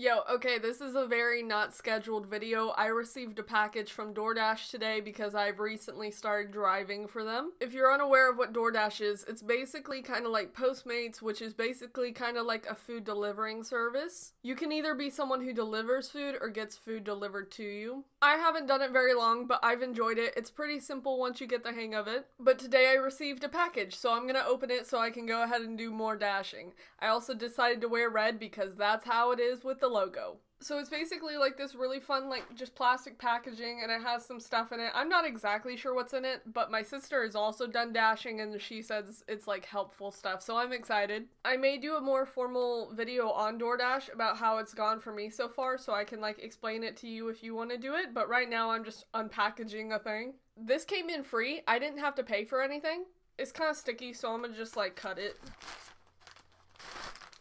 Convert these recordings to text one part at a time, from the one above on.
Yo, okay, this is a very not scheduled video. I received a package from DoorDash today because I've recently started driving for them. If you're unaware of what DoorDash is, it's basically kind of like Postmates, which is basically kind of like a food delivering service. You can either be someone who delivers food or gets food delivered to you. I haven't done it very long, but I've enjoyed it. It's pretty simple once you get the hang of it. But today I received a package, so I'm gonna open it so I can go ahead and do more dashing. I also decided to wear red because that's how it is with the logo. So it's basically like this really fun, like just plastic packaging, and it has some stuff in it. I'm not exactly sure what's in it, but my sister is also done dashing, and she says it's like helpful stuff, so I'm excited. I may do a more formal video on DoorDash about how it's gone for me so far, so I can like explain it to you if you want to do it, but right now I'm just unpackaging a thing. This came in free, I didn't have to pay for anything. It's kind of sticky, so I'm gonna just like cut it.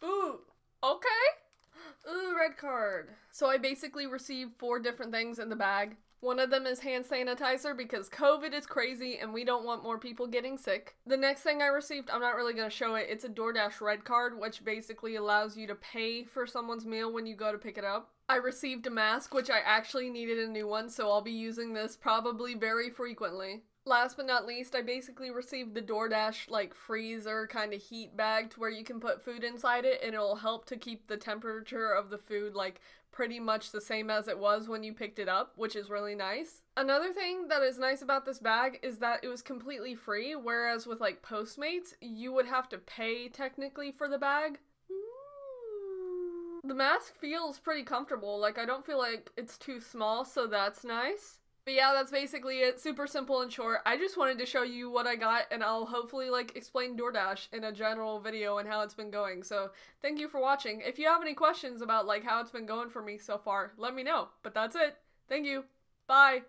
Ooh, okay. Red card. So I basically received four different things in the bag. One of them is hand sanitizer because COVID is crazy and we don't want more people getting sick. The next thing I received, I'm not really going to show it. It's a DoorDash red card, which basically allows you to pay for someone's meal when you go to pick it up. I received a mask, which I actually needed a new one, so I'll be using this probably very frequently. Last but not least, I basically received the DoorDash like freezer kind of heat bag to where you can put food inside it and it'll help to keep the temperature of the food like pretty much the same as it was when you picked it up, which is really nice. Another thing that is nice about this bag is that it was completely free, whereas with like Postmates, you would have to pay technically for the bag. The mask feels pretty comfortable, like I don't feel like it's too small, so that's nice. But yeah, that's basically it. Super simple and short. I just wanted to show you what I got and I'll hopefully like explain DoorDash in a general video and how it's been going. So thank you for watching. If you have any questions about like how it's been going for me so far, let me know. But that's it. Thank you. Bye.